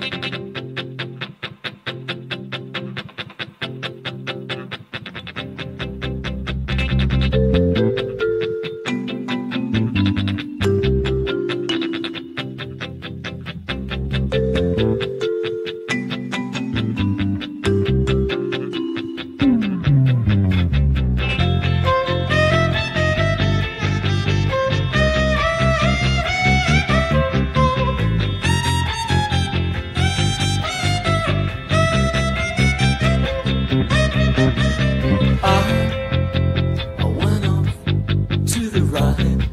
Went off right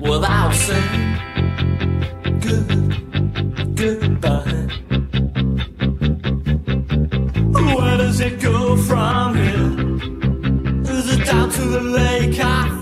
without saying good goodbye. Where does it go from here? Is it down to the lake? I